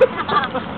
Ha ha ha!